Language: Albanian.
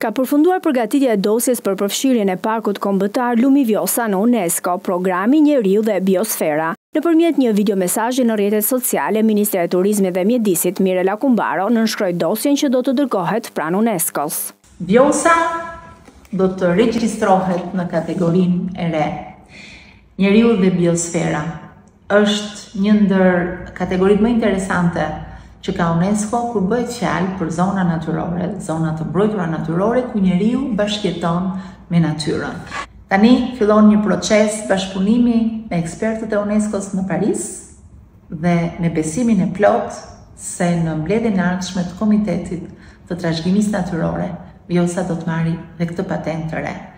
Ka përfunduar përgatitja e dosjes për përfshirjen e Parkut Kombëtar Lumi Vjosa në UNESCO, Programi Njeriu dhe Biosfera. Nëpërmjet një videomesazhi në rrjetet sociale, ministrja e Turizmit dhe Mjedisit, Mirela Kumbaro, nënshkroi dosjen që do të dërgohet pranë UNESCO-s. Vjosa do të regjistrohet në kategorinë e re. Njeriu dhe biosfera është një ndër kategoritë më interesante që ka UNESCO kur bëhet fjalë për zona natyrore, zona të mbrojtura natyrore ku njeriu bashkëjeton me natyrën. Tani fillon një proces bashkëpunimi me ekspertët e UNESCO-s në Paris dhe me besimin e plotë se në mbledhjen e ardhshme të Komitetit të Trashëgimisë Natyrore, Vjosa do të marrë dhe këtë patentë të re.